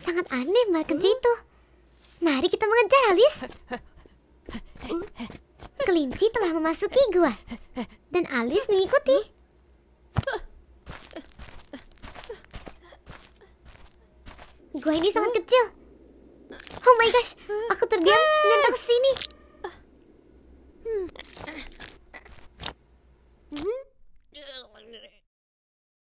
Sangat aneh mbak kelinci itu. Mari kita mengejar, Alice. Kelinci telah memasuki gua. Dan Alice mengikuti. Gua ini sangat kecil. Oh my gosh, aku terdiam.